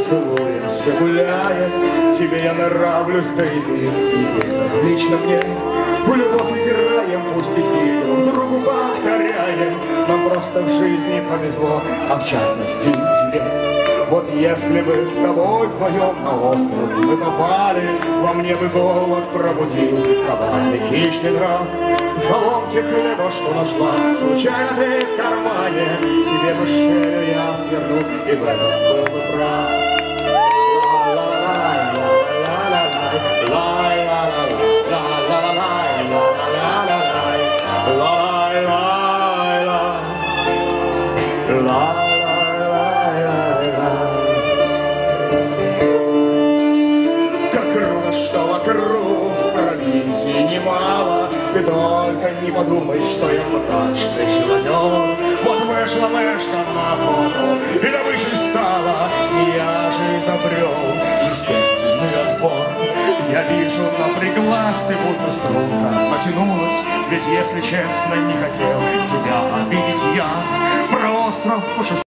целуемся, гуляем. Тебе я нравлюсь, да и ты безразлично мне. В любовь играем, пустяки друг другу повторяем. Нам просто в жизни повезло, а в частности тебе. Вот если бы с тобой вдвоем на остров мы попали, Во мне бы голод пробудил коварный хищный нрав. Залог ломти хлеба, что нашла, случайно ты в кармане, Тебе бы шею я свернул, и в этом был бы прав. провинции немало Ты только не подумай, что я мрачный животер Вот вышла мышка на охоту И добычей стала И я же изобрел естественный отбор. Я вижу, напряглась ты, будто струнка потянулась Ведь, если честно, не хотел тебя обидеть я. Про остров пошутил